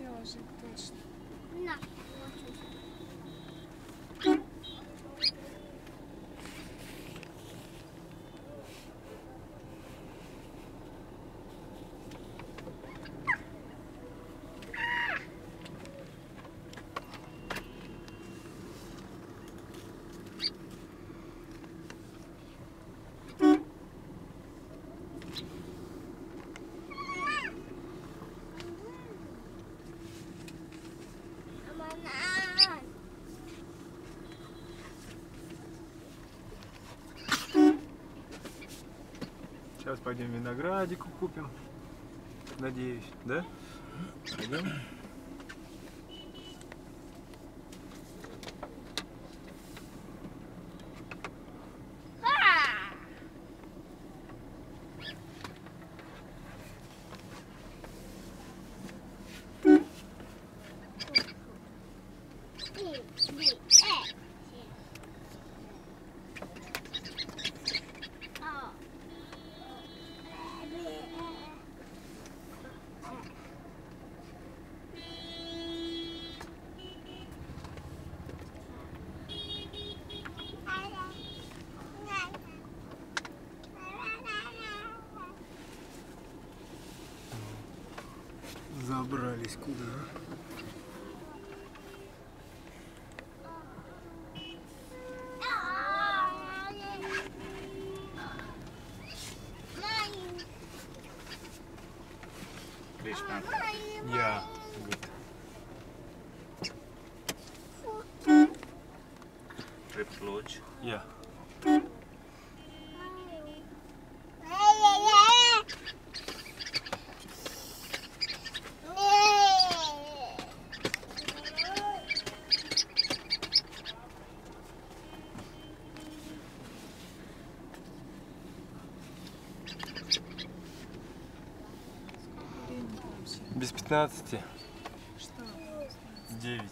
хотела жить точно. На, очень. Сейчас пойдем виноградику купим. Надеюсь, да? Пойдем. Забрались куда? Krishna. Yeah, good. Trip lodge. Yeah. Без 15. Что? С 9.